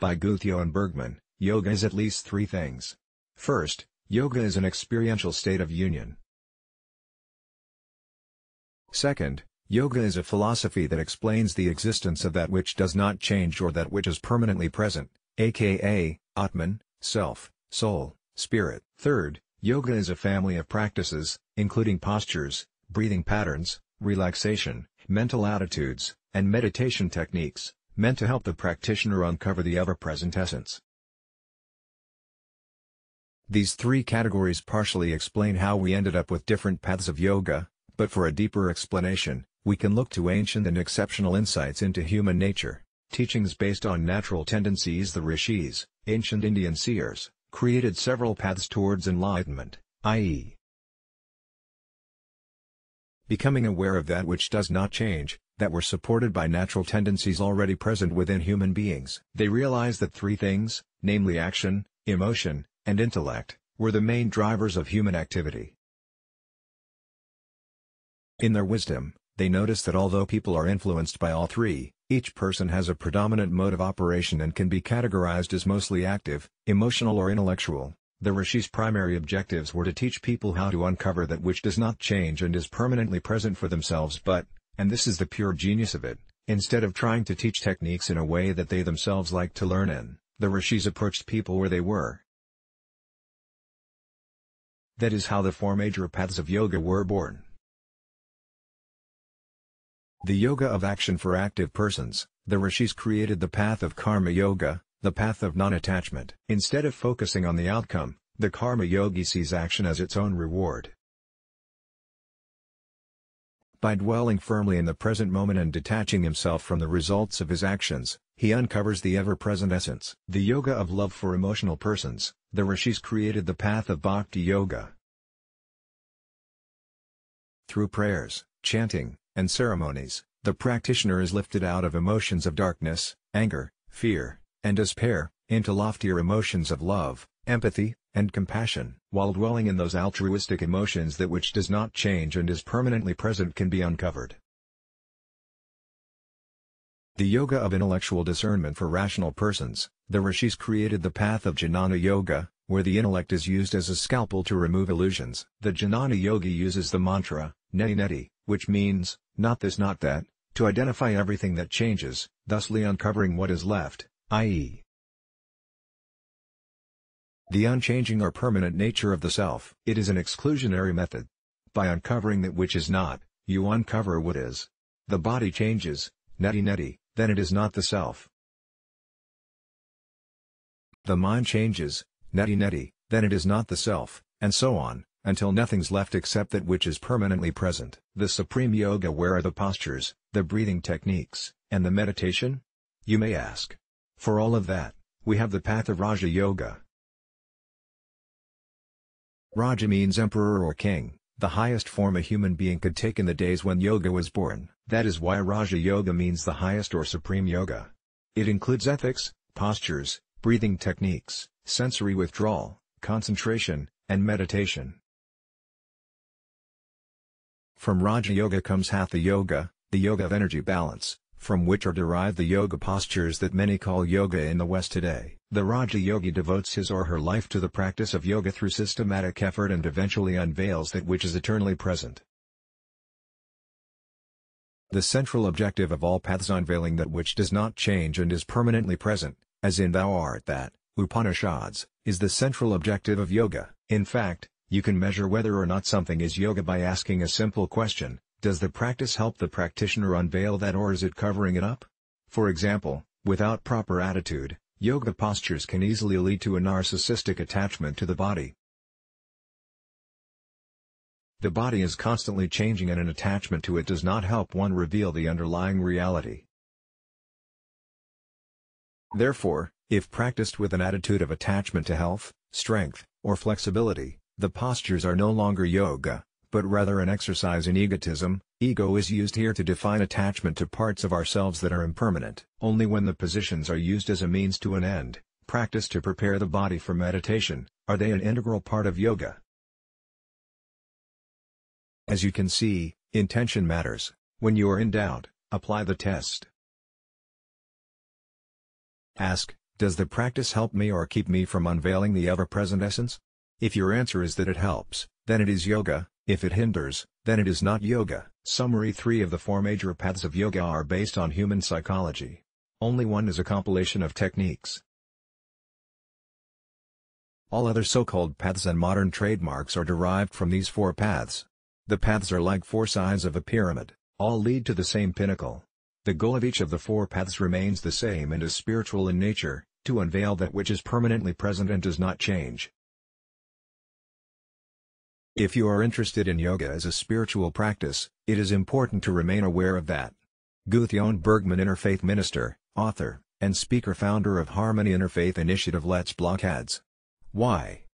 By Gudjon Bergmann, yoga is at least three things. First, yoga is an experiential state of union. Second, yoga is a philosophy that explains the existence of that which does not change or that which is permanently present, aka, Atman, self, soul, spirit. Third, yoga is a family of practices, including postures, breathing patterns, relaxation, mental attitudes, and meditation techniques, meant to help the practitioner uncover the ever-present essence. These three categories partially explain how we ended up with different paths of yoga, but for a deeper explanation, we can look to ancient and exceptional insights into human nature, teachings based on natural tendencies the rishis, ancient Indian seers, created several paths towards enlightenment, i.e. becoming aware of that which does not change, that were supported by natural tendencies already present within human beings. They realized that three things, namely action, emotion, and intellect, were the main drivers of human activity. In their wisdom, they noticed that although people are influenced by all three, each person has a predominant mode of operation and can be categorized as mostly active, emotional or intellectual. The Rishi's primary objectives were to teach people how to uncover that which does not change and is permanently present for themselves but, and this is the pure genius of it, instead of trying to teach techniques in a way that they themselves like to learn in, the Rishis approached people where they were. That is how the four major paths of yoga were born. The Yoga of Action for Active Persons, the Rishis created the path of Karma Yoga, the path of non-attachment. Instead of focusing on the outcome, the Karma Yogi sees action as its own reward. By dwelling firmly in the present moment and detaching himself from the results of his actions, he uncovers the ever-present essence. The Yoga of Love for Emotional Persons, the Rishis created the path of Bhakti Yoga. Through prayers, chanting, and ceremonies, the practitioner is lifted out of emotions of darkness, anger, fear, and despair, into loftier emotions of love, empathy, and compassion. While dwelling in those altruistic emotions that which does not change and is permanently present can be uncovered. The Yoga of Intellectual Discernment for Rational Persons, the Rishis created the path of Jnana Yoga, where the intellect is used as a scalpel to remove illusions. The Jnana Yogi uses the mantra, Neti Neti, which means, not this not that, to identify everything that changes, thusly uncovering what is left, i.e. the unchanging or permanent nature of the self. It is an exclusionary method. By uncovering that which is not, you uncover what is. The body changes, neti neti, then it is not the self. The mind changes, neti neti, then it is not the self, and so on until nothing's left except that which is permanently present. The Supreme Yoga where are the postures, the breathing techniques, and the meditation? You may ask. For all of that, we have the path of Raja Yoga. Raja means emperor or king, the highest form a human being could take in the days when yoga was born. That is why Raja Yoga means the highest or supreme yoga. It includes ethics, postures, breathing techniques, sensory withdrawal, concentration, and meditation. From Raja Yoga comes Hatha Yoga, the yoga of energy balance, from which are derived the yoga postures that many call yoga in the West today. The Raja Yogi devotes his or her life to the practice of yoga through systematic effort and eventually unveils that which is eternally present. The central objective of all paths unveiling that which does not change and is permanently present, as in Thou art that, Upanishads, is the central objective of yoga. In fact, you can measure whether or not something is yoga by asking a simple question, does the practice help the practitioner unveil that or is it covering it up? For example, without proper attitude, yoga postures can easily lead to a narcissistic attachment to the body. The body is constantly changing and an attachment to it does not help one reveal the underlying reality. Therefore, if practiced with an attitude of attachment to health, strength, or flexibility, the postures are no longer yoga, but rather an exercise in egotism. Ego is used here to define attachment to parts of ourselves that are impermanent. Only when the positions are used as a means to an end, practice to prepare the body for meditation, are they an integral part of yoga. As you can see, intention matters. When you are in doubt, apply the test. Ask, Does the practice help me or keep me from unveiling the ever-present essence? If your answer is that it helps, then it is yoga, if it hinders, then it is not yoga. Summary 3 of the four major paths of yoga are based on human psychology. Only one is a compilation of techniques. All other so-called paths and modern trademarks are derived from these four paths. The paths are like four sides of a pyramid, all lead to the same pinnacle. The goal of each of the four paths remains the same and is spiritual in nature, to unveil that which is permanently present and does not change. If you are interested in yoga as a spiritual practice, it is important to remain aware of that. Gudjon Bergmann Interfaith Minister, author, and speaker founder of Harmony Interfaith Initiative Let's block ads. Why?